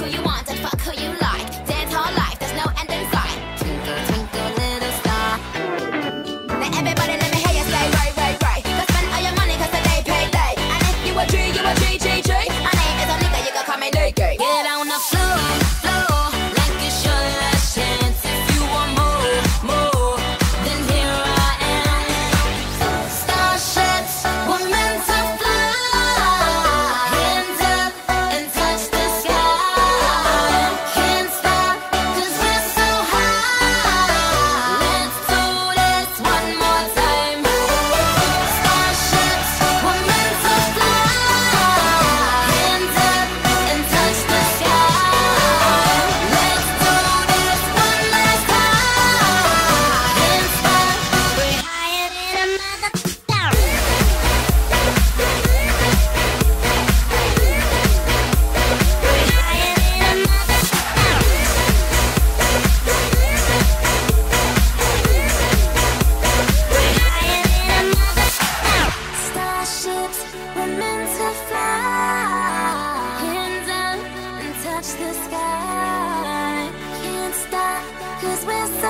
who you want and fuck who you love. we're so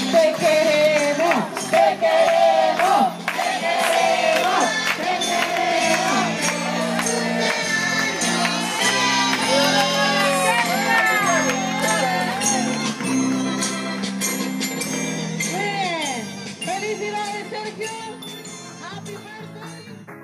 Happy birthday!